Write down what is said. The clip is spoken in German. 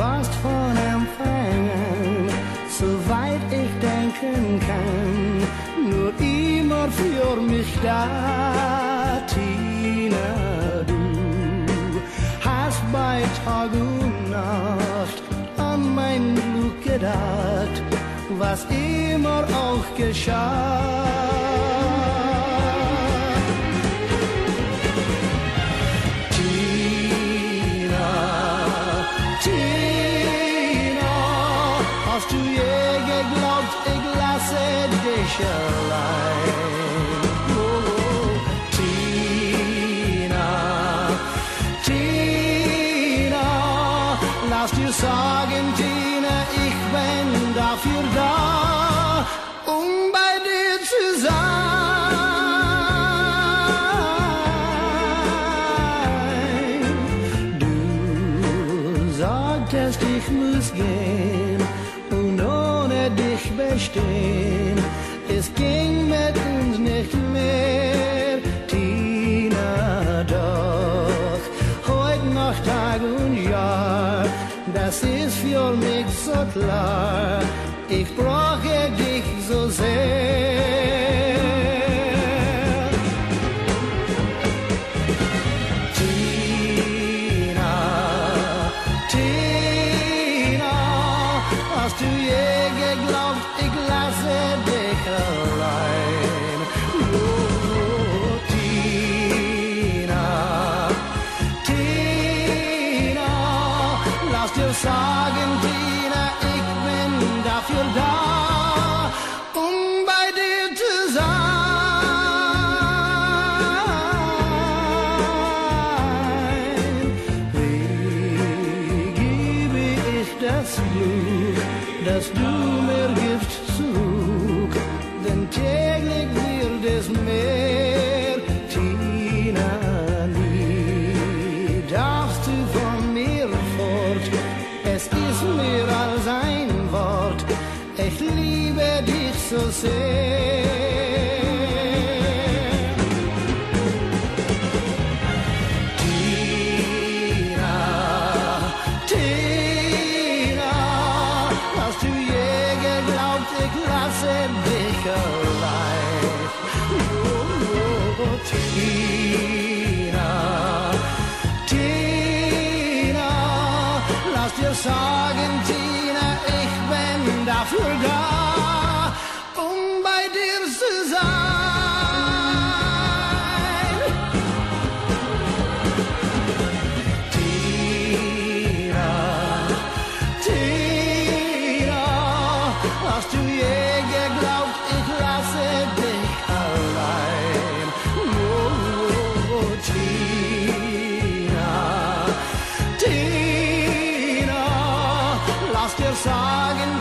warst von Empfängen, soweit ich denken kann, nur immer für mich da, Tina, du hast bei Tag und Nacht an mein Glück gedacht, was immer auch geschah. Lass dir sagen, Tina, ich bin dafür da, um bei dir zu sein. Du sagtest, ich muss gehen und für mich so klar. Ich brauche dich so sehr. Lass dir sagen, Tina, ich bin dafür da, um bei dir zu sein. Wie gebe ich das Glück, dass du ich liebe dich so sehr. Tina, sagen,